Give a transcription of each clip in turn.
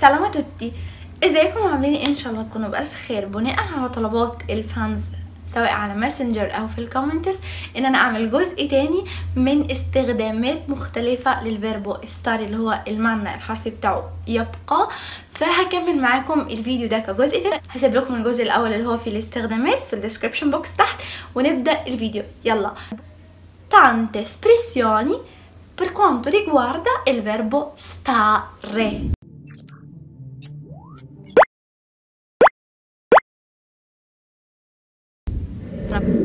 Salve a tutti. إزيكم عاملين إيه؟ إن شاء الله تكونوا بألف خير. بناء على طلبات ال fans سواء على ماسنجر أو في ال comments إن أنا أعمل جزء تاني من استخدامات مختلفة لل verbo stare اللي هو المعنى الحرفي بتاعه يبقى. فهكمل معاكم الفيديو ده كجزء تاني. هسيب لكم الجزء الأول اللي هو في الاستخدامات في ال description box تحت ونبدأ الفيديو. يلا. Tante espressioni per quanto riguarda il verbo stare.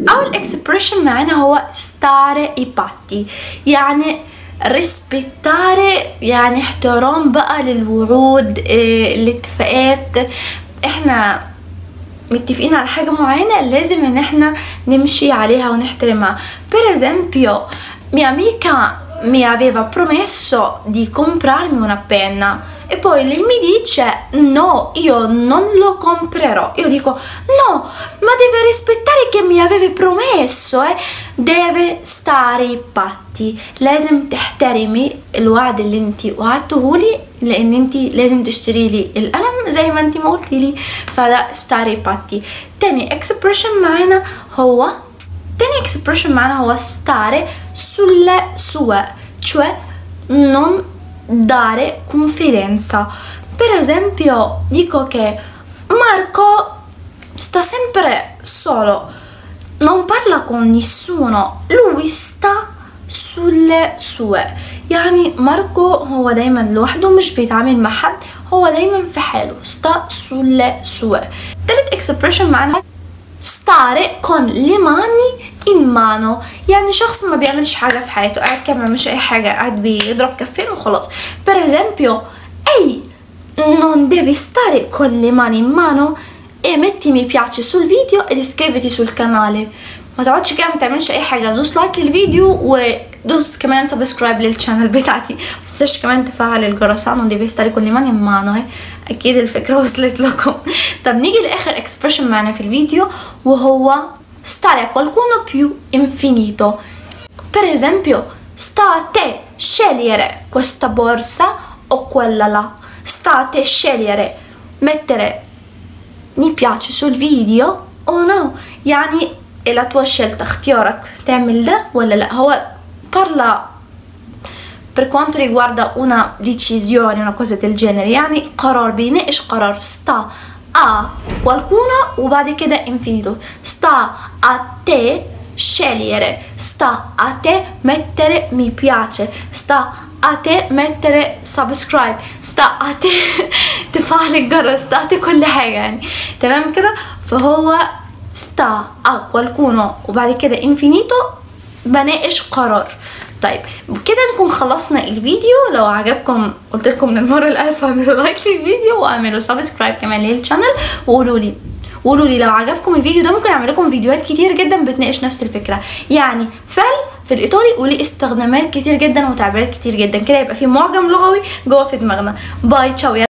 اول اكسبريشن معانا هو stare i patti يعني ريسبكتاري يعني احترام بقى للوعود الاتفاقات إحنا متفقين على حاجة معينة لازم إن إحنا نمشي عليها ونحترمها. Per esempio mia amica mi aveva promesso di comprarmi una penna. e poi lei mi dice no, io non lo comprerò. Io dico no, ma deve rispettare che mi aveva promesso, eh? deve stare i patti. لازم تحترمي الوعد اللي انت وعدتهولي لان انت لازم تشتري لي القلم زي ما انت ما قلتي لي فده stare i patti. تاني expression معانا هو تاني expression معانا هو stare sulle sue cioè non dare confidenza per esempio dico che Marco sta sempre solo non parla con nessuno lui sta sulle sue يعني ماركو هو دايما لوحده مش بيتعامل مع حد هو دايما في حاله sta sulle sue تالت expression معانا stare con le mani in يعني شخص ما بيعملش حاجة في حياته قاعد كده ما بيعملش أي حاجة قاعد بيضرب كفين وخلاص. Per esempio ehi non devi stare con le mani in mano e metti mi piace sul video ed iscriviti ما تقعدش كده ما تعملش اي حاجة دوس like للفيديو ودوس كمان subscribe لل channel بتاعتي ما تنساش كمان تفعل الجرس non devi stare con le mani in mano eh. أكيد الفكرة وصلت لكم طب نيجي لاخر اكسبريشن معانا في الفيديو وهو stare a qualcuno più infinito per esempio sta a te scegliere questa borsa o quella là sta a te scegliere mettere mi piace sul video o no يعني la tua scelta اختيارك تعمل ده ولا لا هو parla per quanto riguarda una decisione una cosa del genere يعني قرار بيناقش قرار sta a qualcuno وبعد كده infinito sta a te scegliere sta a te mettere mi piace sta a te mettere subscribe sta a te تفعل الجرس sta a te كل حاجة يعني تمام كده فهو sta a qualcuno وبعد كده infinito بناقش قرار طيب بكده نكون خلصنا الفيديو. لو عجبكم قلت لكم من المرة الألف اعملوا like للفيديو واعملوا subscribe كمان لل channel وقولوا لي قولوا لي لو عجبكم الفيديو ده ممكن أعمل لكم فيديوهات كتير جدا بتناقش نفس الفكرة. يعني فعل في الإيطالي وليه استخدامات كتير جدا وتعبيرات كتير جدا. كده يبقى في معجم لغوي جوه في دماغنا. bye ciao